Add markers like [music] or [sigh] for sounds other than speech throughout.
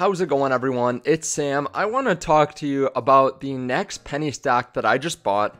How's it going, everyone? It's Sam. I want to talk to you about the next penny stock that I just bought.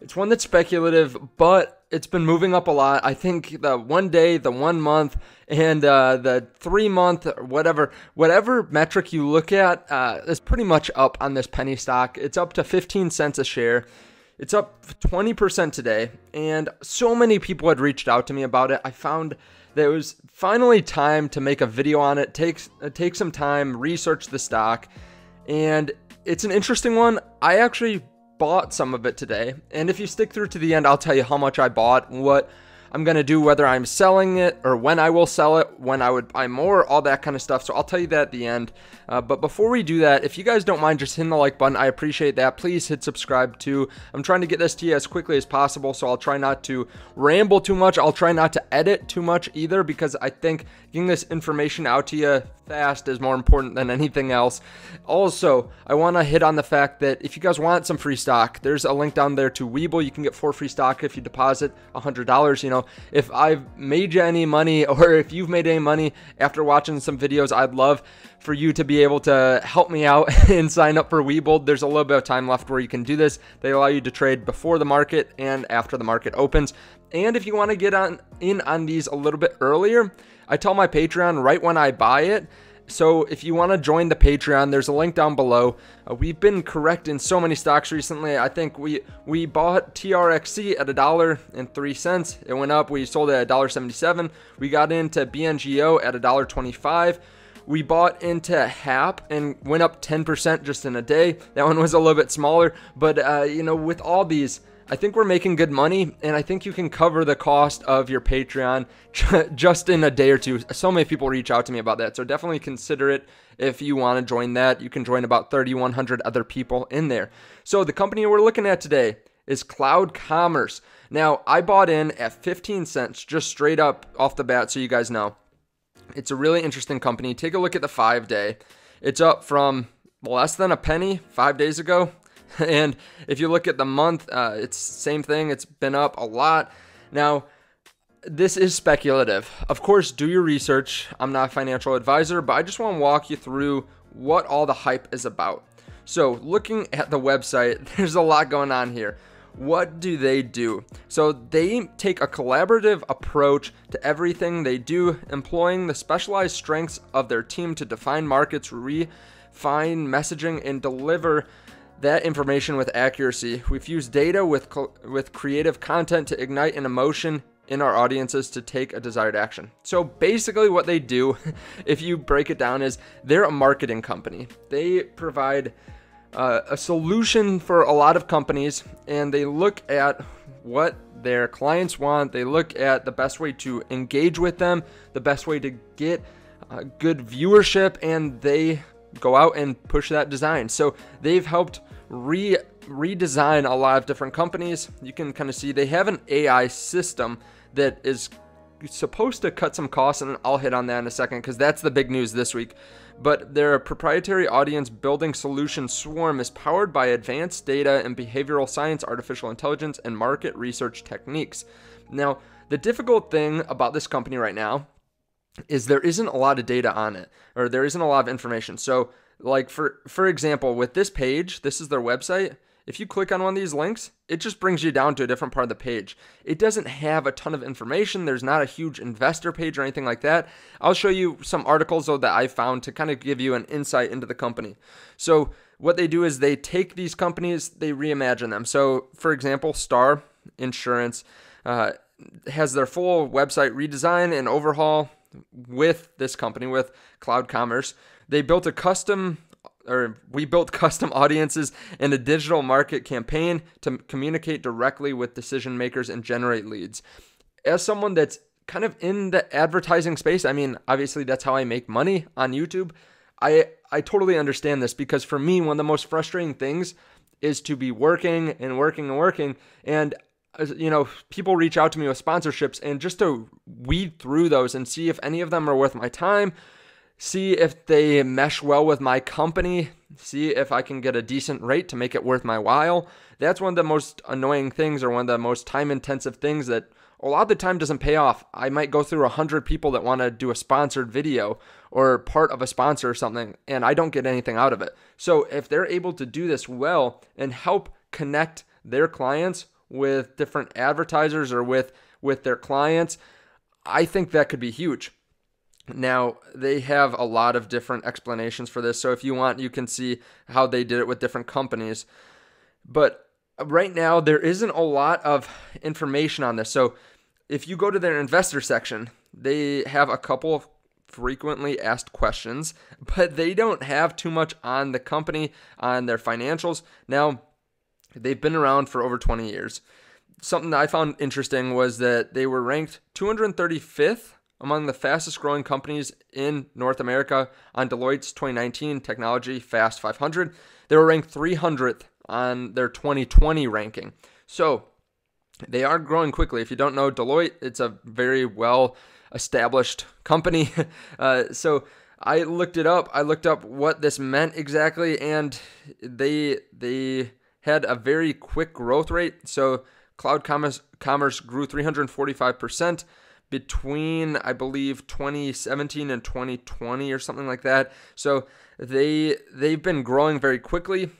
It's one that's speculative, but it's been moving up a lot. I think the one day, the one month, and uh, the three month, whatever, whatever metric you look at, uh, is pretty much up on this penny stock. It's up to 15 cents a share. It's up 20% today, and so many people had reached out to me about it. I found that it was finally time to make a video on it. Take uh, take some time, research the stock, and it's an interesting one. I actually bought some of it today, and if you stick through to the end, I'll tell you how much I bought, what I'm going to do whether I'm selling it or when I will sell it, when I would buy more, all that kind of stuff. So I'll tell you that at the end. Uh, but before we do that, if you guys don't mind just hitting the like button, I appreciate that. Please hit subscribe too. I'm trying to get this to you as quickly as possible, so I'll try not to ramble too much. I'll try not to edit too much either because I think getting this information out to you fast is more important than anything else. Also, I want to hit on the fact that if you guys want some free stock, there's a link down there to Webull. You can get four free stock if you deposit $100. You know, if I've made you any money [laughs] or if you've made any money after watching some videos, I'd love for you to be able to help me out [laughs] and sign up for Webull. There's a little bit of time left where you can do this. They allow you to trade before the market and after the market opens. And if you want to get on in on these a little bit earlier, I tell my Patreon right when I buy it. So if you want to join the Patreon, there's a link down below. Uh, we've been correct in so many stocks recently. I think we we bought TRXC at a dollar and three cents. It went up. We sold it at a dollar seventy-seven. We got into BNGO at a dollar twenty-five. We bought into HAP and went up 10% just in a day. That one was a little bit smaller, but uh, you know, with all these, I think we're making good money, and I think you can cover the cost of your Patreon just in a day or two. So many people reach out to me about that, so definitely consider it if you want to join that. You can join about 3,100 other people in there. So the company we're looking at today is Cloud Commerce. Now, I bought in at 15 cents just straight up off the bat, so you guys know. It's a really interesting company. Take a look at the five day. It's up from less than a penny five days ago [laughs] and if you look at the month, uh, it's same thing. It's been up a lot. Now, this is speculative. Of course, do your research. I'm not a financial advisor, but I just want to walk you through what all the hype is about. So, looking at the website, [laughs] there's a lot going on here. What do they do? So, they take a collaborative approach to everything they do, employing the specialized strengths of their team to define markets, refine messaging, and deliver that information with accuracy. We fuse data with with creative content to ignite an emotion in our audiences to take a desired action. So basically what they do, [laughs] if you break it down is they're a marketing company. They provide uh, a solution for a lot of companies and they look at what their clients want. They look at the best way to engage with them, the best way to get uh, good viewership and they go out and push that design. So they've helped re redesign a lot of different companies. You can kind of see they have an AI system that is supposed to cut some costs, and I'll hit on that in a second because that's the big news this week. But their proprietary audience building solution Swarm is powered by advanced data and behavioral science, artificial intelligence, and market research techniques. Now, the difficult thing about this company right now is there isn't a lot of data on it, or there isn't a lot of information. So like for for example, with this page, this is their website. If you click on one of these links, it just brings you down to a different part of the page. It doesn't have a ton of information. There's not a huge investor page or anything like that. I'll show you some articles though that I found to kind of give you an insight into the company. So what they do is they take these companies, they reimagine them. So for example, Star Insurance uh, has their full website redesign and overhaul with this company with Cloud Commerce. They built a custom or we built [laughs] custom audiences and a digital market campaign to communicate directly with decision makers and generate leads. As someone that's kind of in the advertising space, I mean, obviously that's how I make money on YouTube. I I totally understand this because for me one of the most frustrating things is to be working and working and working and you know, people reach out to me with sponsorships and just to weed through those and see if any of them are worth my time, see if they mesh well with my company, see if I can get a decent rate to make it worth my while. That's one of the most annoying things or one of the most time intensive things that a lot of the time doesn't pay off. I might go through a hundred people that want to do a sponsored video or part of a sponsor or something, and I don't get anything out of it. So if they're able to do this well and help connect their clients with different advertisers or with with their clients, I think that could be huge. Now, they have a lot of different explanations for this. So if you want, you can see how they did it with different companies. But right now, there isn't a lot of information on this. So if you go to their investor section, they have a couple of frequently asked questions, [laughs] but they don't have too much on the company, on their financials. Now, they've been around for over 20 years. Something that I found interesting was that they were ranked 235th among the fastest growing companies in North America on Deloitte's 2019 Technology Fast 500. They were ranked 300th on their 2020 ranking. So they are growing quickly. If you don't know Deloitte, it's a very well established company. [laughs] uh, so I looked it up. I looked up what this meant exactly, and they they had a very quick growth rate. So cloud commerce commerce grew 345 percent between I believe 2017 and 2020 or something like that. So they they've been growing very quickly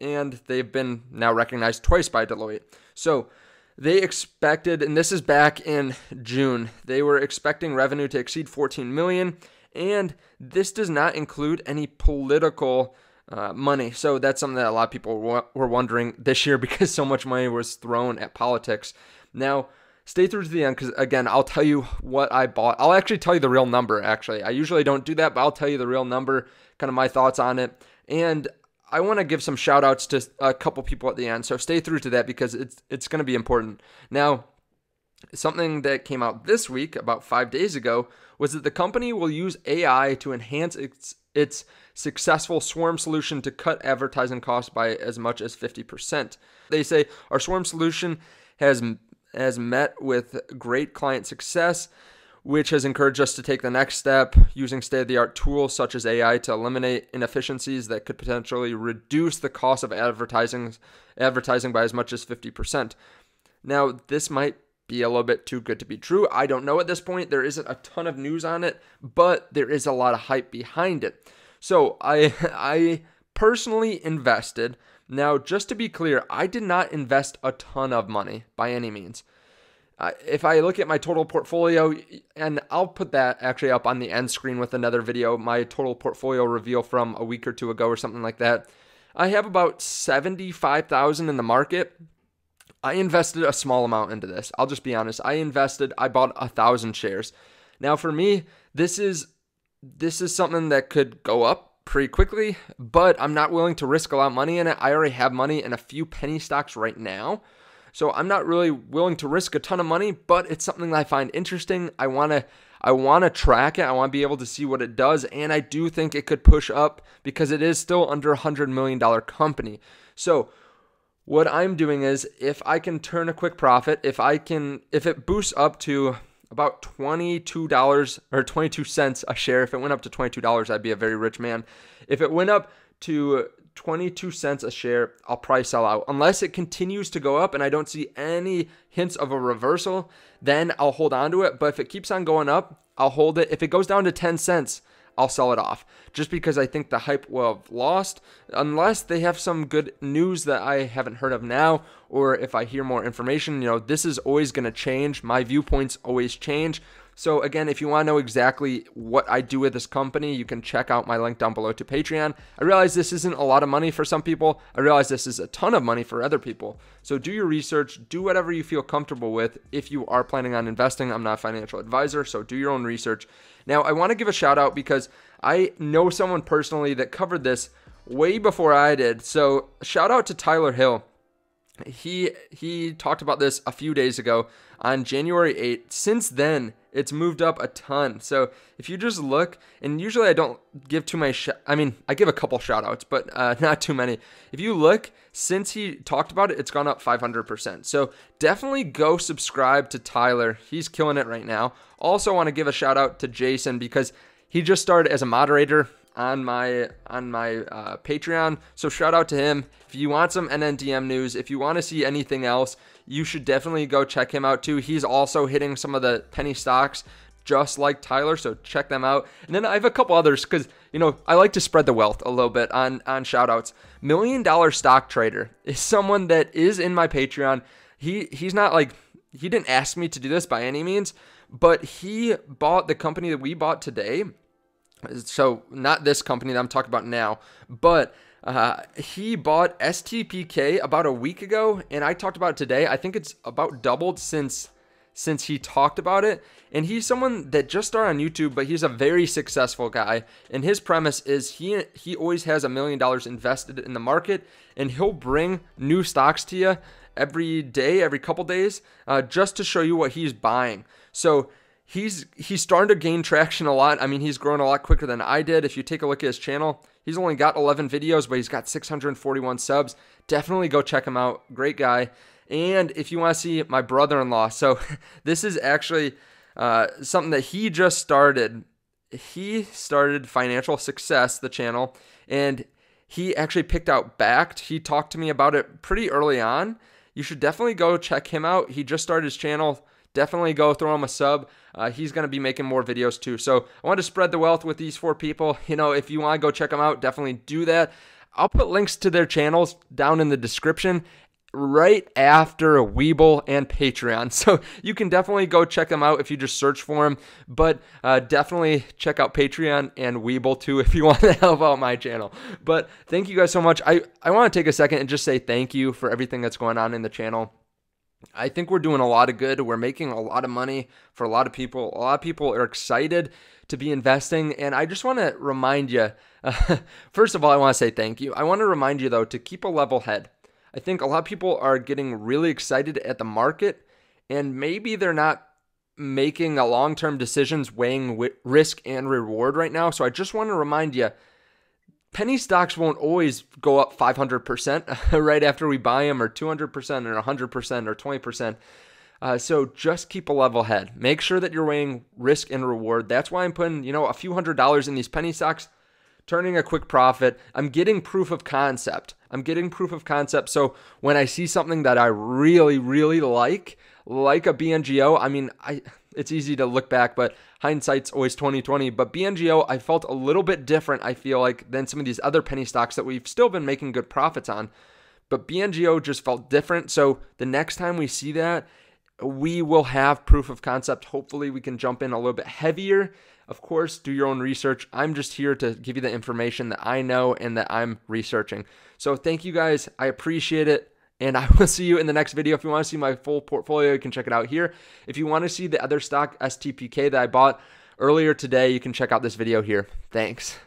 and they've been now recognized twice by Deloitte. So they expected and this is back in June. They were expecting revenue to exceed 14 million and this does not include any political uh, money. So that's something that a lot of people were wondering this year [laughs] because so much money was thrown at politics. Now, stay through to the end because again i'll tell you what i bought i'll actually tell you the real number actually i usually don't do that but i'll tell you the real number kind of my thoughts on it and i want to give some shout outs to a couple people at the end so stay through to that because it's it's going to be important now something that came out this week about five days ago was that the company will use ai to enhance its its successful swarm solution to cut advertising costs by as much as 50%. They say our swarm solution has has met with great client success, which has encouraged us to take the next step using state of the art tools such as AI to eliminate inefficiencies that could potentially reduce the cost of advertising advertising by as much as 50%. Now, this might be a little bit too good to be true. I don't know at this point. There isn't a ton of news on it, but there is a lot of hype behind it. So, I [laughs] I personally invested now, just to be clear, I did not invest a ton of money by any means. Uh, if I look at my total portfolio, and I'll put that actually up on the end screen with another video, my total portfolio reveal from a week or two ago or something like that. I have about 75,000 in the market. I invested a small amount into this. I'll just be honest. I invested, I bought a thousand shares. Now for me, this is this is something that could go up pretty quickly, but I'm not willing to risk a lot of money in it. I already have money in a few penny stocks right now. So I'm not really willing to risk a ton of money, but it's something that I find interesting. I want to I want to track it. I want to be able to see what it does and I do think it could push up because it is still under a 100 million dollar company. So what I'm doing is if I can turn a quick profit, if I can if it boosts up to about $22 or 22 cents a share. If it went up to $22, I'd be a very rich man. If it went up to 22 cents a share, I'll probably sell out. Unless it continues to go up and I don't see any hints of a reversal, then I'll hold on to it. But if it keeps on going up, I'll hold it. If it goes down to 10 cents, I'll sell it off just because I think the hype will have lost unless they have some good news that I haven't heard of now or if I hear more information. You know, this is always going to change. My viewpoints always change. So, again, if you want to know exactly what I do with this company, you can check out my link down below to Patreon. I realize this isn't a lot of money for some people. I realize this is a ton of money for other people. So, do your research, do whatever you feel comfortable with if you are planning on investing. I'm not a financial advisor, so do your own research. Now, I want to give a shout out because I know someone personally that covered this way before I did. So, shout out to Tyler Hill. He he talked about this a few days ago on January 8th. Since then, it's moved up a ton. So if you just look, and usually I don't give too many, sh- I mean, I give a couple shout outs, but uh, [laughs] not too many. If you look, since he talked about it, it's gone up 500%. So definitely go subscribe to Tyler. He's killing it right now. Also, want to give a shout out to Jason because he just started as a moderator on my on my uh, Patreon. So shout out to him. If you want some NNDM news, if you want to see anything else, you should definitely go check him out too. He's also hitting some of the penny stocks just like Tyler, so check them out. And then I have a couple others because you know I like to spread the wealth a little bit on on shoutouts. Million Dollar Stock Trader [laughs] is someone that is in my Patreon. He he's not like he didn't ask me to do this by any means, but he bought the company that we bought today. So not this company that I'm talking about now, but uh, he bought STPK about a week ago, and I talked about it today. I think it's about doubled since since he talked about it. And he's someone that just started on YouTube, but he's a very successful guy. And his premise is he he always has a million dollars invested in the market, and he'll bring new stocks to you every day, every couple days, uh, just to show you what he's buying. So he's he's starting to gain traction a lot. I mean, he's grown a lot quicker than I did. If you take a look at his channel, he's only got 11 videos, but he's got 641 subs. Definitely go check him out. Great guy. And if you want to see my brother in law, so [laughs] this is actually uh, something that he just started. He started Financial Success, the channel, and he actually picked out Backed. He talked to me about it pretty early on. You should definitely go check him out. He just started his channel. Definitely go throw him a sub. Uh, he's going to be making more videos too. So I want to spread the wealth with these four people. You know, if you want to go check them out, definitely do that. I'll put links to their channels down in the description right after Webull and Patreon. [laughs] So you can definitely go check them out if you just search for them. But uh, definitely check out Patreon and Webull too [laughs] if you want to help out my channel. But thank you guys so much. I, I want to take a second and just say thank you for everything that's going on in the channel. I think we're doing a lot of good. We're making a lot of money for a lot of people. A lot of people are excited to be investing. And I just want to remind you [laughs] uh, first of all, I want to say thank you. I want to remind you, though, to keep a level head. I think a lot of people are getting really excited at the market, and maybe they're not making a long-term decisions weighing risk and reward right now. So I just want to remind you penny stocks won't always go up 500% [laughs] right after we buy them or 200% or 100% or 20%. Uh, so just keep a level head. Make sure that you're weighing risk and reward. That's why I'm putting, you know, a few hundred dollars in these penny stocks turning a quick profit. I'm getting proof of concept. I'm getting proof of concept. So when I see something that I really, really like, like a BNGO, I mean, I it's easy to look back, but hindsight's always 2020. But BNGO, I felt a little bit different, I feel like, than some of these other penny stocks that we've still been making good profits on. But BNGO just felt different. So the next time we see that, we will have proof of concept. Hopefully, we can jump in a little bit heavier of course, do your own research. I'm just here to give you the information that I know and that I'm researching. So thank you guys. I appreciate it. And I [laughs] will see you in the next video. If you want to see my full portfolio, you can check it out here. If you want to see the other stock STPK that I bought earlier today, you can check out this video here. Thanks.